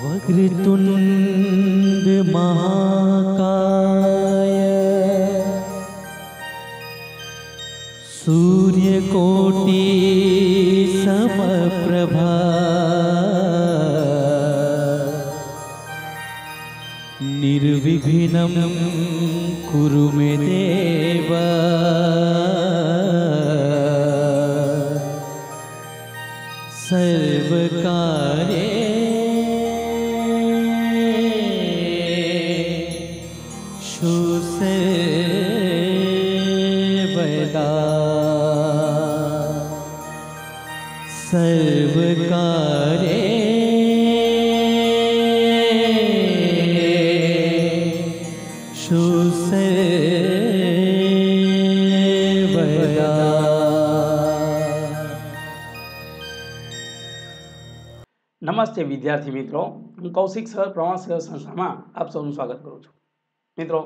वक्रतुण्ड महाकाय। सूर्यकोटि समप्रभा। निर्विघ्नं कुरु मे સર્વ કાર્ય નમસ્તે વિદ્યાર્થી મિત્રો. હું કૌશિક સર સેવા સંસ્થામાં આપ સૌનું સ્વાગત કરું છું. મિત્રો,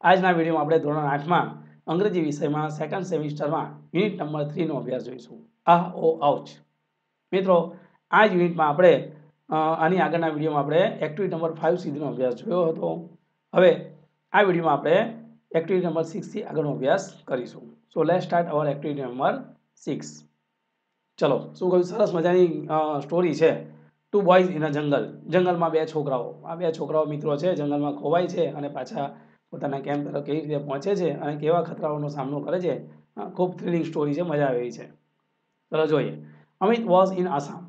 આજના વિડીયોમાં આપણે ધોરણ આઠમાં અંગ્રેજી વિષયમાં સેકન્ડ સેમિસ્ટરમાં યુનિટ નંબર થ્રીનો અભ્યાસ જોઈશું. આહ ઓ આઉચ. મિત્રો આ યુનિટમાં આપણે આની આગળના વિડીયોમાં આપણે એક્ટિવિટી નંબર ફાઇવ સુધીનો અભ્યાસ જોયો હતો. હવે, આ વિડીયોમાં આપણે એક્ટિવિટી નંબર સિક્સથી આગળનો અભ્યાસ કરીશું. So let start our activity number six ચલો, શું કહ્યું? સરસ મજાની સ્ટોરી છે. ટુ બોયઝ ઇન અ જંગલ જંગલમાં બે છોકરાઓ. આ બે છોકરાઓ મિત્રો છે, જંગલમાં ખોવાય છે અને પાછા પોતાના કેમ્પ તરફ કેવી રીતે પહોંચે છે અને કેવા ખતરાઓનો સામનો કરે છે ખૂબ થ્રિલિંગ સ્ટોરી છે, મજા આવી છે. ચલો જોઈએ. Amit was in Assam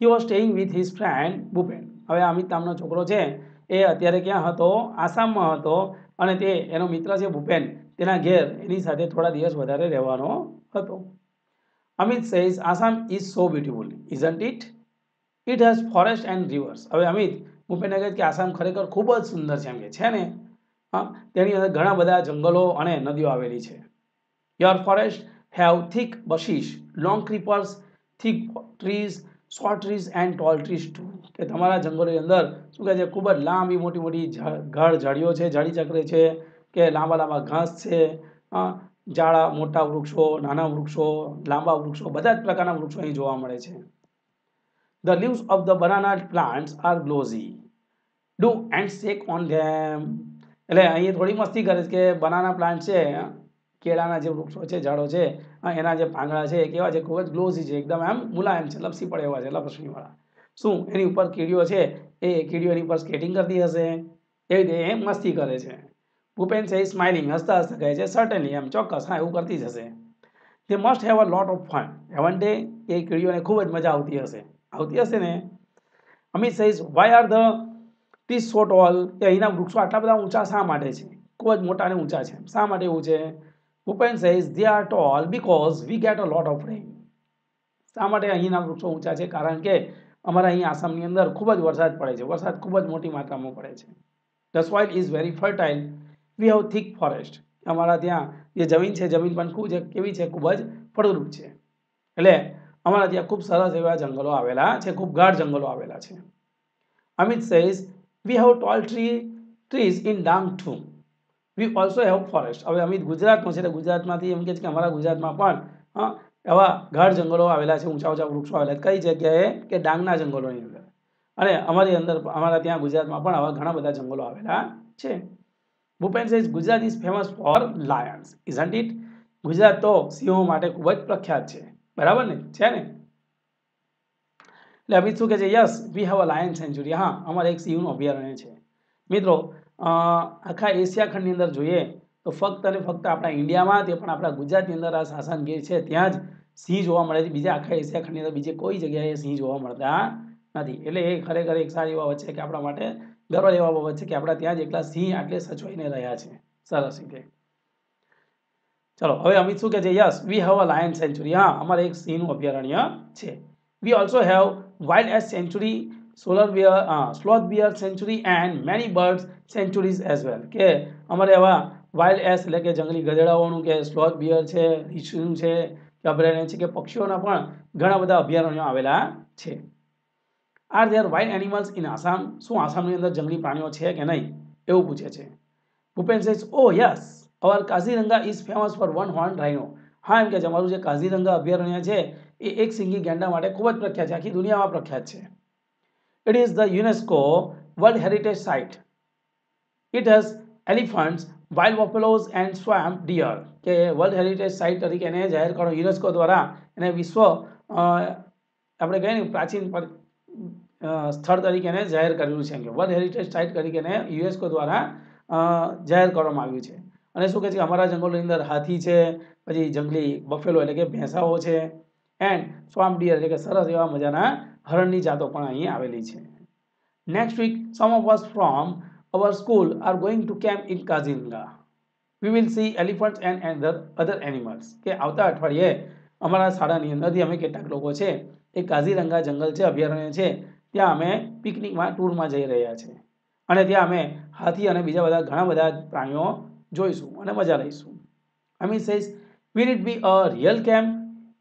he was staying with his friend Bhupen હવે અમિત નામનો છોકરો છે, એ અત્યારે ક્યાં હતો? આસામમાં હતો અને તે એનો મિત્ર છે ભૂપેન. તેના ઘેર એની સાથે થોડા દિવસ વધારે રહેવાનો હતો. Amit says Assam is so beautiful isn't it it has forest and rivers હવે અમિત કહે છે કે આસામ ખરેખર ખૂબ જ સુંદર છે એમ કે છે ને? હા તેની અંદર ઘણા બધા જંગલો અને નદીઓ આવેલી છે. Your forest have thick bushes long creepers thick trees short trees and tall trees too કે તમારા જંગલોની અંદર શું કહે છે ખૂબ જ લાંબી મોટી મોટી ઘર ઝાડીઓ છે ઝાડી ચક્ર છે કે લાંબા લાંબા ઘાસ છે હા, ઝાડા મોટા વૃક્ષો નાના વૃક્ષો લાંબા વૃક્ષો બધા જ પ્રકારના વૃક્ષો અહીં જોવા મળે છે. The leaves of the banana plants are glossy. Do ants shake on them. એટલે અહીં થોડી મસ્તી કરે છે કે બનાના પ્લાન્ટ છે, કેળાના જે વૃક્ષો છે, ઝાડો છે એના જે પાંદડા છે, એ કેવા છે? ખૂબ જ ગ્લોઝી છે, એકદમ એમ મુલાયમ છે, લપસી પડે એવા છે, લપસણીવાળા. શું? એની ઉપર કીડીઓ છે? એ કીડીઓ એની ઉપર સ્કેટિંગ કરતી હશે? એવી રીતે એ મસ્તી કરે છે. ભૂપેન છે સ્માઇલિંગ હસતા હસતા કહે છે સર્ટનલી એમ ચોક્કસ, હા, એવું કરતી જ હશે. They must have a lot of fun haven't they એ કીડીઓને ખૂબ જ મજા આવતી હશે. આવતી હશે ને? Amit says why are the T so tall કે અહીંના વૃક્ષો આટલા બધા ઊંચા શા માટે છે? ખૂબ જ મોટા અને ઊંચા છે. શા માટે એવું છે? Bhupen says they are tall because we get a lot of rain શા માટે અહીંના વૃક્ષો ઊંચા છે? કારણ કે અમારા અહીં આસામની અંદર ખૂબ જ વરસાદ પડે છે. વરસાદ ખૂબ જ મોટી માત્રામાં પડે છે. The soil is very fertile we have thick forest અમારા ત્યાં જે જમીન છે, જમીન પણ ખૂબ છે કેવી છે? ખૂબ જ ફળદ્રુપ છે. એટલે અમારા ત્યાં ખૂબ સરસ એવા જંગલો આવેલા છે, ખૂબ ગાઢ જંગલો આવેલા છે. Amit says we have tall tree trees in Dang too we also have forest હવે અમિત ગુજરાતમાં છે, એટલે ગુજરાતમાંથી એમ કહે છે કે અમારા ગુજરાતમાં પણ એવા ગાઢ જંગલો આવેલા છે, ઊંચા ઊંચા વૃક્ષો આવેલા કઈ જગ્યાએ? કે ડાંગના જંગલોની અંદર. અને અમારી અંદર, અમારા ત્યાં ગુજરાતમાં પણ આવા ઘણા બધા જંગલો આવેલા છે. Bhupen says Gujarat is famous for lions isn't it Gujarat તો સિંહો માટે ખૂબ જ પ્રખ્યાત છે. બરાબર ને? છે ને? એટલે અમિત શું કહે છે? Yes we have a lion sanctuary હા, અમારે એક સિંહનું અભયારણ્ય છે. મિત્રો આખા એશિયા ખંડની અંદર જોઈએ તો ફક્ત અને ફક્ત આપણા ઇન્ડિયામાં તે પણ આપણા ગુજરાતની અંદર આ સાસણગીર છે, ત્યાં જ સિંહ જોવા મળે છે. બીજા આખા એશિયા ખંડની અંદર બીજે કોઈ જગ્યાએ સિંહ જોવા મળતા નથી. એટલે એ ખરેખર એક સારી બાબત છે કે આપણા માટે ગર્વ એવા બાબત છે કે આપણા ત્યાં જ એકલા સિંહ આટલે સચવાઈને રહ્યા છે. સરસ રીતે. ચલો, હવે અમિત શું કહે છે? Yes we have a lion sanctuary હા, અમારે એક સિંહનું અભયારણ્ય છે. We also have wild ass sanctuary solar bear sloth bear sanctuary and many birds sanctuaries as well કે અમારે એવા વાઇલ્ડ એસ એટલે કે જંગલી ગધેડાઓનું કે સ્લોથ બિયર છે રીછનું છે, કે અભયારણ્ય છે, કે પક્ષીઓના પણ ઘણા બધા અભયારણ્યો આવેલા છે. Are there wild animals in Assam શું આસામની અંદર જંગલી પ્રાણીઓ છે કે નહીં? એવું પૂછે છે. Bhupen says oh yes our Kaziranga is famous for one horn rhino હા, એમ કે છે, અમારું જે કાઝીરંગા અભયારણ્ય છે, એ એક સિંગી ગેંડા માટે ખૂબ જ પ્રખ્યાત છે, આખી દુનિયામાં પ્રખ્યાત છે. It is the UNESCO world heritage site it has elephants wild buffaloes and swamp deer કે વર્લ્ડ હેરિટેજ સાઇટ તરીકે એને જાહેર કરો યુનેસ્કો દ્વારા એને વિશ્વ આપણે કહીએ ને પ્રાચીન પર- સ્થળ તરીકે એને જાહેર કરેલું છે કે વર્લ્ડ હેરિટેજ સાઇટ તરીકે એને યુનેસ્કો દ્વારા જાહેર કરવામાં આવ્યું છે. અને શું કહે છે અમારા જંગલોની અંદર હાથી છે, પછી જંગલી બફેલો એટલે કે ભેંસાઓ છે એન્ડ સ્વામ ડિયર એટલે કે સરસ એવા મજાના હરણની જાતો પણ અહીં આવેલી છે. Next week some of us from our school are going to camp in Kaziranga we will see elephants and and other animals કે આવતા અઠવાડિયે અમારા શાળાની અંદરથી અમે કેટલાક લોકો છે, એ કાઝીરંગા જંગલ છે, અભયારણ્ય છે, ત્યાં અમે પિકનિકમાં ટૂરમાં જઈ રહ્યા છે. અને ત્યાં અમે હાથી અને બીજા બધા ઘણા બધા પ્રાણીઓ જોઈશું અને મજા લઈશું. Amit says will it be a real camp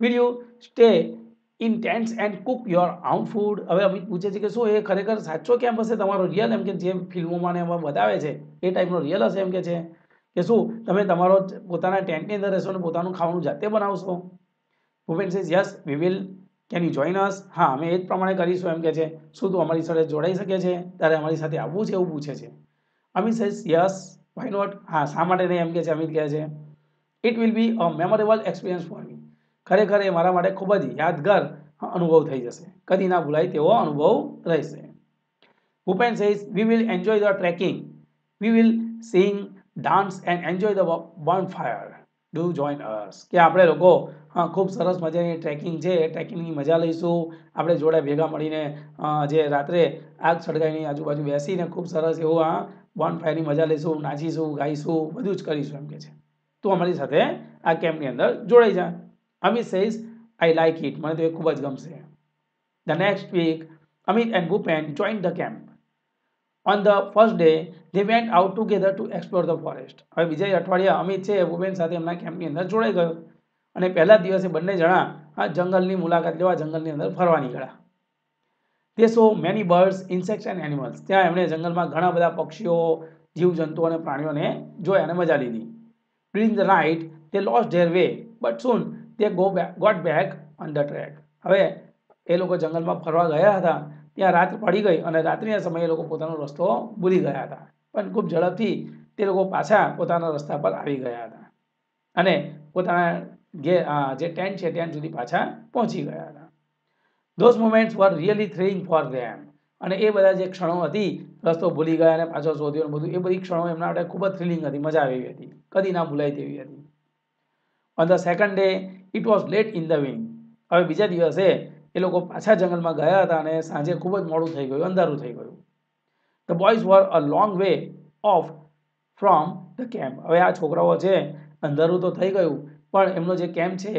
will you stay in tents and cook your own food હવે અમિત પૂછે છે કે શું એ ખરેખર સાચો કેમ્પ હશે? તમારો રિયલ એમ કે જે ફિલ્મોમાં ને એમાં બતાવે છે, એ ટાઈપનો રિયલ હશે એમ કે છે? કે શું તમે તમારો પોતાના ટેન્ટની અંદર રહેશો અને પોતાનું ખાવાનું જાતે બનાવશો? Bhupen says yes we will can you join us હા, અમે એ જ પ્રમાણે કરીશું એમ કે છે. શું તું અમારી સાથે જોડાઈ શકે છે? તારે અમારી સાથે આવવું છે એવું પૂછે છે. Amit says yes why not હા, શા માટે નહીં? એમ કે છે, અમિત કહે છે. It will be a memorable experience for me ખરેખર એ મારા માટે ખૂબ જ યાદગાર અનુભવ થઈ જશે. કદી ના ભૂલાય તેવો અનુભવ રહેશે. Bhupen says we will enjoy the trekking we will sing dance and enjoy the burn fire do join us કે આપણે લોકો ખૂબ સરસ મજાની ટ્રેકિંગ છે. ટ્રેકિંગની મજા લઈશું. આપણે જોડે ભેગા મળીને જે રાત્રે આગ સળગાવીની આજુબાજુ બેસીને ખૂબ સરસ એવું આ બોન ફાયરની મજા લઈશું, નાચીશું, ગાઈશું, બધું જ કરીશું એમ કે છે. તું અમારી સાથે આ કેમ્પની અંદર જોડાઈ જા. Amit says I like it મને તો એ ખૂબ જ ગમશે. The next week Amit and Bhupen join the camp on the first day they went out together to explore the forest હવે બીજા અઠવાડિયા, અમિત છે, ભૂપેન સાથે એમના કેમ્પની અંદર જોડાઈ ગયો. અને પહેલા દિવસે બંને જણા આ જંગલની મુલાકાત લેવા જંગલની અંદર ફરવા નીકળ્યા. They saw many birds insects and animals ત્યાં એમણે જંગલમાં ઘણા બધા પક્ષીઓ જીવજંતુઓ અને પ્રાણીઓને જોયા અને મજા લીધી. During the night they lost their way but soon they go back got back on the track હવે એ લોકો જંગલમાં ફરવા ગયા હતા. ત્યાં રાત પડી ગઈ અને રાત્રિના સમયે એ લોકો પોતાનો રસ્તો ભૂલી ગયા હતા. પણ ખૂબ ઝડપથી તે લોકો પાછા પોતાના રસ્તા પર આવી ગયા હતા. અને પોતાના જે ટેન્ટ છે ટેન્ટ સુધી પાછા પહોંચી ગયા હતા. Those moments were really thrilling for them અને એ બધા જે ક્ષણો હતી, રસ્તો ભૂલી ગયા અને પાછો શોધ્યો બધું, એ બધી ક્ષણો એમના માટે ખૂબ જ થ્રિલિંગ હતી, મજા આવી હતી. કદી ના ભૂલાઈ તેવી હતી. On the second day it was late in the evening હવે બીજા દિવસે એ લોકો પાછા જંગલમાં ગયા હતા અને સાંજે ખૂબ જ મોડું થઈ ગયું, અંધારું થઈ ગયું. The boys were a long way off from the camp હવે આ છોકરાઓ છે, અંધારું તો થઈ ગયું, પણ એમનો જે કેમ્પ છે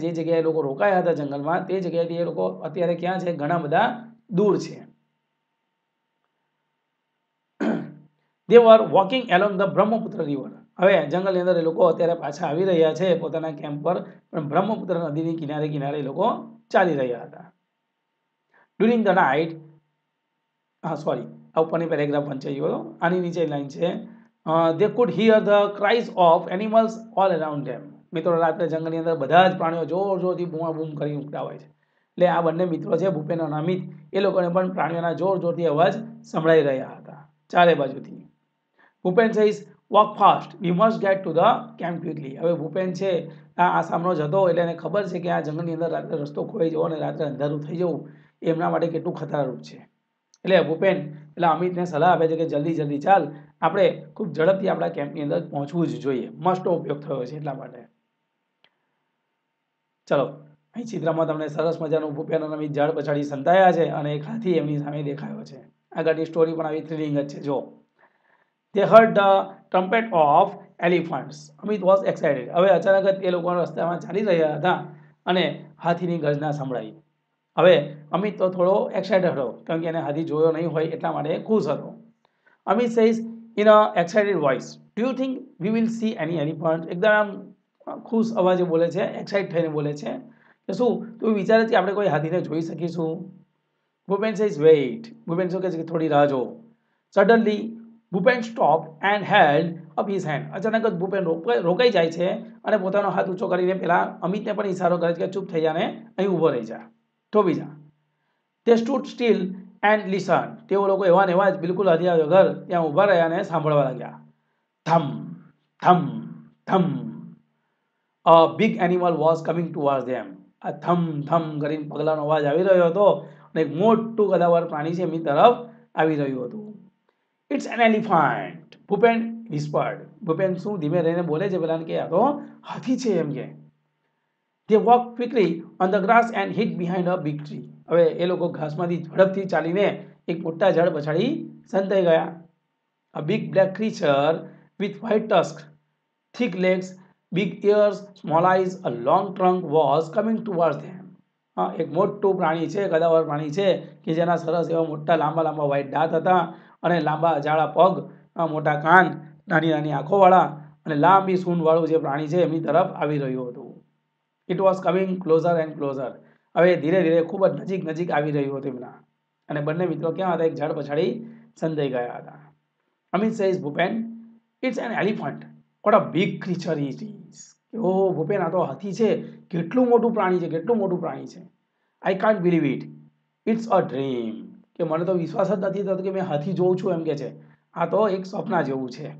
જે જગ્યાએ લોકો રોકાયા હતા જંગલમાં, તે જગ્યાએથી એ લોકો અત્યારે ક્યાં છે? ઘણા બધા દૂર છે. They were walking along the Brahmaputra river હવે જંગલની અંદર એ લોકો અત્યારે પાછા આવી રહ્યા છે, પોતાના કેમ્પ પર. પણ બ્રહ્મપુત્ર નદીની કિનારે કિનારે એ લોકો ચાલી રહ્યા હતા. ડ્યુરિંગ ધ નાઇટ હા સોરી આ ઉપરની પેરેગ્રાફ વંચાઈ ગયો આની નીચે લાઈન છે. They could hear the cries of animals all around them મિત્રો, રાત્રે જંગલની અંદર બધા જ પ્રાણીઓ જોર જોરથી બૂમા બૂમ કરી ઉઠતા હોય છે. એટલે આ બંને મિત્રો છે, ભૂપેન અને અમિત, એ લોકોને પણ પ્રાણીઓના જોર જોરથી અવાજ સંભળાઈ રહ્યા હતા. ચારે બાજુથી. Bhupen says walk fast we must get to the camp quickly હવે ભૂપેન છે, આ આસામનો જ હતો, એટલે એને ખબર છે કે આ જંગલની અંદર રાત્રે રસ્તો ખોઈ જવો અને રાત્રે અંધારું થઈ જવું એમના માટે કેટલું ખતરારૂપ છે. એટલે ભૂપેન, એટલે અમિતને સલાહ આપે છે કે જલ્દી જલ્દી ચાલ, આપણે ખૂબ ઝડપથી આપણા કેમ્પની અંદર પહોંચવું જ જોઈએ. મસ્ટનો ઉપયોગ થયો છે એટલા માટે. ચલો, અહીં ચિત્રમાં તમને સરસ મજાનું ભૂપેન અમિત ઝાડ પછાડી સંતાયા છે અને એક હાથી એમની સામે દેખાયો છે. આગળની સ્ટોરી પણ આવી થ્રિલિંગ જ છે જો they heard the trumpet of elephants Amit was excited હવે અચાનક જ એ લોકો રસ્તામાં ચાલી રહ્યા હતા અને હાથીની ગર્જના સંભળાઈ. હવે અમિત તો થોડો એક્સાઇટેડ હતો, કારણ કે એને હાથી જોયો નહીં હોય એટલા માટે ખુશ હતો. Amit says in a excited voice do you think we will see any elephant એકદમ આમ ખુશ અવાજે બોલે છે એક્સાઇટ થઈને બોલે છે. કે શું, તું વિચારે છે આપણે કોઈ હાથીને જોઈ શકીશું? ભૂપેન સેઝ વેઇટ ભૂપેન શું કહે છે કે થોડી રાહ જો suddenly Bhupen stop and held up his hand અચાનક જ ભૂપેન રોકાઈ જાય છે અને પોતાનો હાથ ઊંચો કરીને પહેલાં અમિતને પણ ઇશારો કરે છે કે ચૂપ થઈ જાને અહીં ઊભો રહી જા. થોભી જા. તે સ્ટૂડ સ્ટીલ એન્ડ લિસન તેઓ લોકો એવા ને એવા જ બિલકુલ હદિયા વગર ત્યાં ઊભા રહ્યા અને સાંભળવા લાગ્યા. Thump thump thump a big animal was coming toward them આ થમ થમ કરીને પગલાંનો અવાજ આવી રહ્યો હતો અને એક મોટું ગદાવર પ્રાણી છે એમની તરફ આવી રહ્યું હતું. It's an elephant Bhupen whispered Bhupen શું ધીમે રહીને બોલે છે પેલાને કે આ તો હાથી છે એમ કે. They walk quickly on the grass and hit behind a big tree હવે એ લોકો ઘાસમાંથી ઝડપથી ચાલીને એક મોટા ઝાડ પછાડી સંતાઈ ગયા. A big black creature with white tusk thick legs, big ears, small eyes, a long trunk was coming towards them. હા એક મોટું પ્રાણી છે ગદાવર પ્રાણી છે કે જેના સરસ એવા મોટા લાંબા લાંબા વાઈટ દાંત હતા અને લાંબા જાડા પગ મોટા કાન નાની નાની આંખોવાળા અને લાંબી સૂંઢવાળું જે પ્રાણી છે એમની તરફ આવી રહ્યું હતું. It was coming closer and closer હવે ધીરે ધીરે ખૂબ જ નજીક નજીક આવી રહ્યું હતું એમના. અને બંને મિત્રો ક્યાં હતા? એક ઝાડ પછાડી સંતાઈ ગયા હતા. Amit says Bhupen it's an elephant what a big creature it is oh Bhupen આ તો હાથી છે. કેટલું મોટું પ્રાણી છે, કેટલું મોટું પ્રાણી છે. I can't believe it it's a dream કે મને તો વિશ્વાસ જ નથી થતો કે મેં હાથી જોઉં છું એમ કે છે. આ તો એક સ્વપ્ન જેવું છે.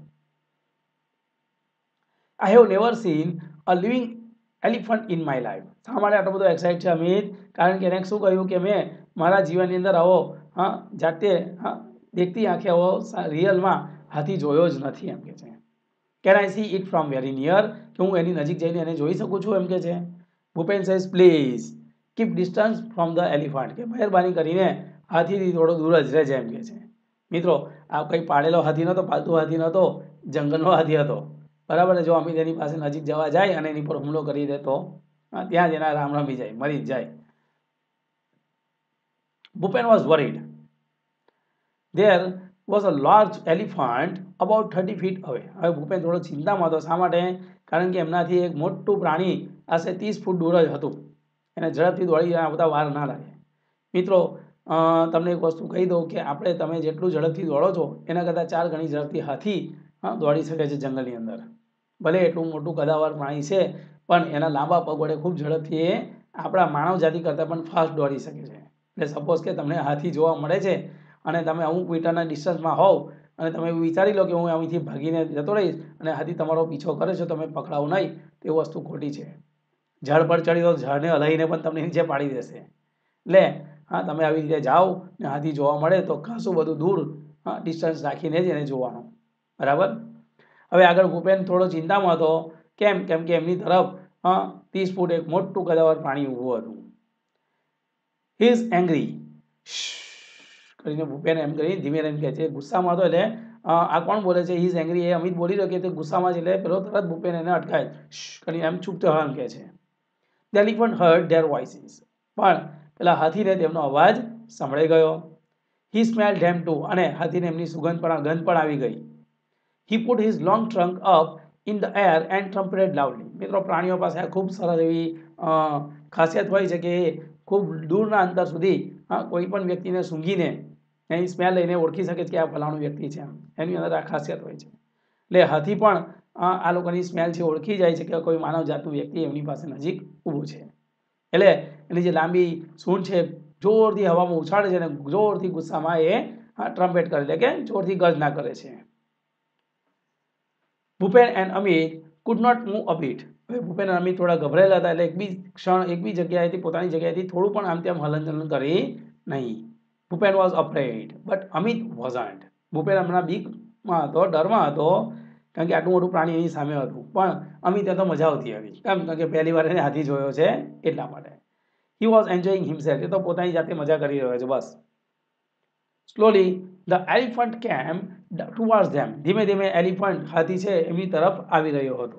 I have never seen a living elephant in my life શા માટે આટલો બધો એક્સાઇટ છે અમિત? કારણ કે એને શું કહ્યું કે મેં મારા જીવનની અંદર આવો, હા, જાતે, હા, દેખતી આંખે આવો રિયલમાં હાથી જોયો જ નથી એમ કે છે. Can I see it from very near કે હું એની નજીક જઈને એને જોઈ શકું છું એમ કે છે? Bhupen says please keep distance from the elephant કે મહેરબાની કરીને હાથીથી થોડો દૂર જ રહેજે એમ કે છે. મિત્રો, આ કંઈ પાળેલો હાથી નહોતો, પાલતુ હાથી નહોતો, જંગલનો હાથી હતો. બરાબર જો અમિત એની પાસે નજીક જવા જાય અને એની પર હુમલો કરી દે તો? ત્યાં જ એના રામ રમી જાય, મરી જ જાય. Bhupen was worried there was a large elephant about 30 feet away. હવે ભૂપેન થોડો ચિંતામાં હતો. શા માટે? કારણ કે એમનાથી એક મોટું પ્રાણી આશરે ત્રીસ ફૂટ દૂર જ હતું. એને ઝડપથી દોડી આવતા વાર ના લાગે. મિત્રો તમને એક વસ્તુ કહી દઉં કે આપણે તમે જેટલું ઝડપથી દોડો છો, એના કરતાં ચાર ગણી ઝડપથી હાથી દોડી શકે છે જંગલની અંદર. ભલે એટલું મોટું કદાવર પ્રાણી છે, પણ એના લાંબા પગ વડે ખૂબ ઝડપથી એ આપણા માનવ જાતિ કરતાં પણ ફાસ્ટ દોડી શકે છે. એટલે સપોઝ કે તમને હાથી જોવા મળે છે અને તમે અમુક મીટરના ડિસ્ટન્સમાં હોવ અને તમે એવું વિચારી લો કે હું અહીંથી ભાગીને જતો રહીશ અને હાથી તમારો પીછો કરે છે, તમે પકડાવો નહીં તે વસ્તુ ખોટી છે. ઝાડ પર ચડી દો ઝાડને હલાવીને પણ તમને નીચે પાડી દેશે. લે, હા, તમે આવી રીતે જાઓ ને હાથી જોવા મળે તો ખાસું બધું દૂર, હા ડિસ્ટન્સ રાખીને જ એને જોવાનું. બરાબર? હવે આગળ ભૂપેન થોડો ચિંતામાં હતો. કેમ? કેમ કે એમની તરફ, હા, ત્રીસ ફૂટ એક મોટું કદાવર પાણી ઊભું હતું. હી ઇઝ એંગ્રી કરીને ભૂપેન એમ કરી ધીમે રહીને કહે છે, ગુસ્સામાં હતો એટલે આ કોણ બોલે છે? ઇઝ એંગ્રી એ અમિત બોલી રહ્યો કે તે ગુસ્સામાં છે એટલે પેલો તરત ભૂપેન એને અટકાય કરીને એમ છૂપતો એમ કહે છે. The elephant heard their voices પણ પેલા હાથીને તેમનો અવાજ સંભળાઈ ગયો. હી સ્મેલ ધેમ ટુ અને હાથીને એમની સુગંધ પણ ગંધ પણ આવી ગઈ. He put his long trunk up in the air and trumpeted loudly મિત્રો, પ્રાણીઓ પાસે આ ખૂબ સરસ એવી ખાસિયત હોય છે કે ખૂબ દૂરના અંતર સુધી કોઈ પણ વ્યક્તિને સૂંઘીને એની સ્મેલ લઈને ઓળખી શકે છે કે આ ફલાણું વ્યક્તિ છે એની અંદર આ ખાસિયત હોય છે. એટલે હાથી પણ આ લોકોની સ્મેલ છે ઓળખી જાય છે કે કોઈ માનવ જાતનું વ્યક્તિ એમની પાસે નજીક ઊભું છે. એટલે એની જે લાંબી સૂંઢ છે જોરથી હવામાં ઉછાળે છે અને જોરથી ગુસ્સામાં એ ટ્રમ્પેટ કરે એટલે કે જોરથી ગર્જના કરે છે. Bhupen and Amit could not move a bit હવે ભૂપેન અને અમિત થોડા ગભરાયેલા હતા એટલે એક બી ક્ષણ, એક બી જગ્યાએથી, પોતાની જગ્યાએથી થોડું પણ આમ તેમ હલનચલન કરી નહીં. Bhupen was afraid but Amit wasn't Bhupen હમણાં બીકમાં હતો, ડરમાં હતો, કારણ કે આટલું મોટું પ્રાણી એની સામે હતું. પણ અમિતને તો મજા આવતી આવી કેમ? કારણ કે પહેલી વાર એને હાથી જોયો છે એટલા માટે. હી વોઝ એન્જોઈંગ હિમસેલ્ફ એ તો પોતાની જાતે મજા કરી રહ્યો છે, બસ. Slowly the elephant came towards them ધીમે ધીમે એલિફન્ટ હાથી છે એમની તરફ આવી રહ્યો હતો.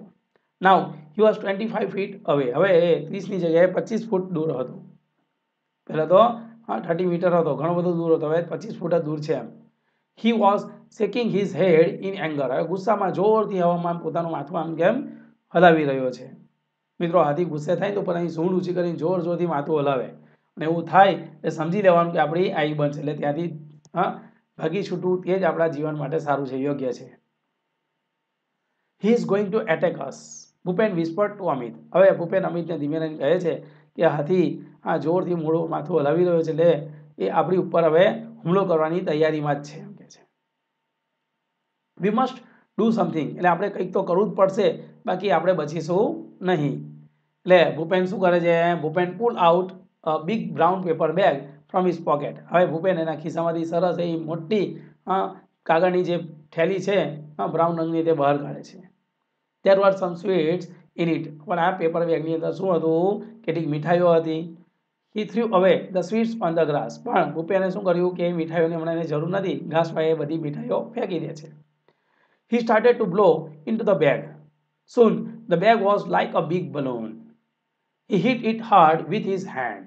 Now he was twenty five feet away હવે એ ત્રીસની જગ્યાએ પચીસ ફૂટ દૂર હતો. પહેલાં તો હા થર્ટી મીટર હતો, ઘણો બધો દૂર હતો, હવે પચીસ ફૂટ દૂર છે એમ. He was shaking his head in anger હવે ગુસ્સામાં જોરથી હવામાં પોતાનું માથું આમ કેમ હલાવી રહ્યો છે. મિત્રો હાથી ગુસ્સે થાય તો પણ અહીં સૂંઢ ઊંચી કરીને જોર જોરથી માથું હલાવે. અને એવું થાય એ સમજી લેવાનું કે આપણી આઈ બનશે. એટલે ત્યાંથી, હા, ભાગી છૂટવું તે જ આપણા જીવન માટે સારું છે, યોગ્ય છે. He is going to attack us Bhupen whisper to Amit. હવે ભૂપેન અમિતને ધીમે રહીને કહે છે કે હાથી, આ જોરથી મોડું માથું હલાવી રહ્યો છે એટલે એ આપણી ઉપર હવે હુમલો કરવાની તૈયારીમાં જ છે. એમ કે છે. વી મસ્ટ ડુ સમથિંગ એટલે આપણે કંઈક તો કરવું જ પડશે, બાકી આપણે બચીશું નહીં. એટલે ભૂપેન શું કરે છે? Bhupen pull out big brown paper bag from his pocket હવે ભૂપેન એના ખિસ્સામાંથી સરસ એ મોટી કાગળની જે થેલી છે બ્રાઉન રંગની તે બહાર કાઢે છે. ત્યારબાદ સમ સ્વીટ્સ ઇન ઇટ પણ આ પેપર બેગની અંદર શું હતું? કેટલીક મીઠાઈઓ હતી. He threw away the sweets on the grass પણ ભૂપેને શું કર્યું કે મીઠાઈઓની હમણાં એને જરૂર નથી. ઘાસમાં એ બધી મીઠાઈઓ ફેંકી દે છે. He started to blow into the bag soon the bag was like a big balloon he hit it hard with his hand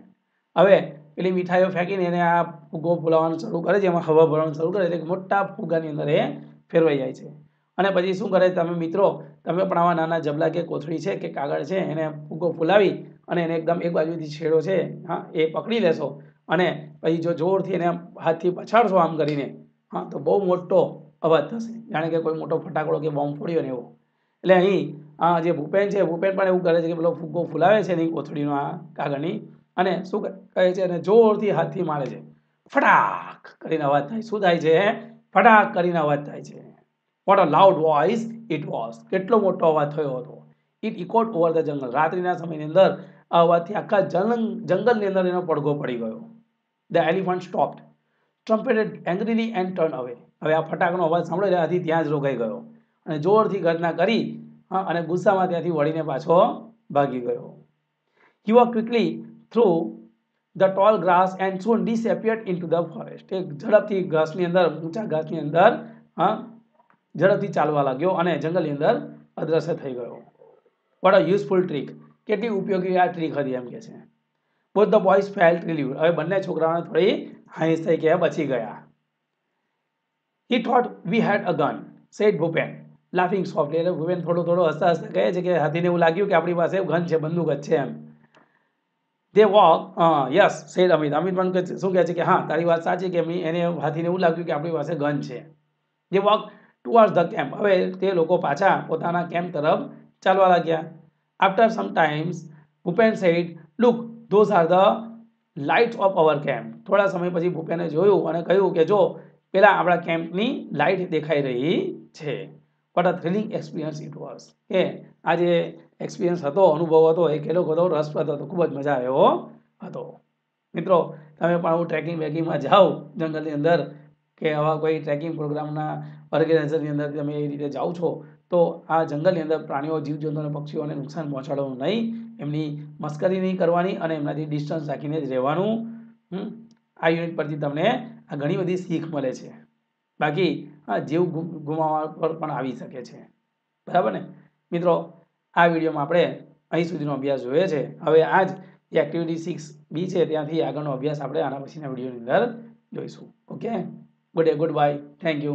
હવે પેલી મીઠાઈઓ ફેંકીને એને આ ફૂગો ફૂલાવવાનું શરૂ કરે છે. એમાં હવા ભરવાનું શરૂ કરે એટલે મોટા ફુગ્ગાની અંદર એ ફેરવાઈ જાય છે. અને પછી શું કરે? તમે મિત્રો, તમે પણ આવા નાના જબલા કે કોથળી છે કે કાગળ છે, એને ફૂગો ફૂલાવી અને એને એકદમ એક બાજુથી છેડો છે, હા, એ પકડી લેશો. અને પછી જો જોરથી એને હાથથી પછાડશો આમ કરીને, હા, તો બહુ મોટો અવાજ થશે. જાણે કે કોઈ મોટો ફટાકડો કે બોમ્બ ફોડ્યો ને એવો. એટલે અહીં આ જે ભૂપેન છે, ભૂપેન પણ એવું કરે છે કે પેલો ફૂગો ફૂલાવે છે એની કોથળીનો આ કાગળની અને શું કહે છે અને જોરથી હાથથી મારે છે. ફટાક કરીને અવાજ થાય શું થાય છે? ફટાક કરીને અવાજ થાય છે. What a loud voice it was કેટલો મોટો અવાજ થયો હતો. It echoed over the jungle રાત્રિના સમયની અંદર આ અવાજથી આખા જંગલ જંગલની અંદર એનો પડઘો પડી ગયો. The elephant stopped trumpeted angrily and turn away હવે આ ફટાકનો અવાજ સાંભળ્યો ત્યાંથી ત્યાં જ રોકાઈ ગયો. અને જોરથી ગર્જના કરી અને ગુસ્સામાં ત્યાંથી વળીને પાછો ભાગી ગયો. He walk quickly through the tall grass and soon disappeared into the forest એક ઝડપથી ઘાસની અંદર, ઊંચા ઘાસની અંદર, હા ઝડપથી ચાલવા લાગ્યો અને જંગલની અંદર અદ્રશ્ય થઈ ગયો. વોટ અ યુઝફુલ ટ્રીક કેટલી ઉપયોગી આ ટ્રીક હતી એમ કે છે. Both the boys felt relieve હવે બંને છોકરાઓને થોડી હાઈસ થઈ કે બચી ગયા. He thought we had a gun said Bhupen laughing softly એટલે ભૂપેન થોડું થોડું હસતા હસતા કહે છે કે હાથીને એવું લાગ્યું કે આપણી પાસે ગન છે, બંદૂક જ છે એમ. They walk yes said Amit. Amit પણ શું કહે છે કે હા, તારી વાત સાચી કે એને હાથીને એવું લાગ્યું કે આપણી પાસે ગન છે. They walk toward the camp હવે તે લોકો પાછા પોતાના કેમ્પ તરફ ચાલવા લાગ્યા. After some times Bhupen said look those are the lights of our camp થોડા સમય પછી ભૂપેને જોયું અને કહ્યું કે, જો, પેલા આપણા કેમ્પની લાઇટ દેખાઈ રહી છે. What a thrilling experience it was કે આ જે એક્સપિરિયન્સ હતો, અનુભવ હતો, એ કેટલો બધો રસપ્રદ હતો. ખૂબ જ મજા આવ્યો હતો. મિત્રો, તમે પણ આવું ટ્રેકિંગ બેકિંગમાં જાઓ, જંગલની અંદર કે આવા કોઈ ટ્રેકિંગ પ્રોગ્રામના ઓર્ગેનાઇઝરની અંદર તમે એ રીતે જાઓ છો, તો આ જંગલની અંદર પ્રાણીઓ જીવજંતુ અને પક્ષીઓને નુકસાન પહોંચાડવાનું નહીં. એમની મસ્કરી નહીં કરવાની અને એમનાથી ડિસ્ટન્સ રાખીને જ રહેવાનું. આ યુનિટ પરથી તમને આ ઘણી બધી શીખ મળે છે. બાકી આ જીવ ગુમ- ગુમાવવા પર પણ આવી શકે છે. બરાબર ને? મિત્રો, આ વિડીયોમાં આપણે અહીં સુધીનો અભ્યાસ જોયો છે. હવે આ જે એક્ટિવિટી સિક્સ બી છે, ત્યાંથી આગળનો અભ્યાસ આપણે આના પછીના વિડીયોની અંદર જોઈશું. Okay? Good day goodbye thank you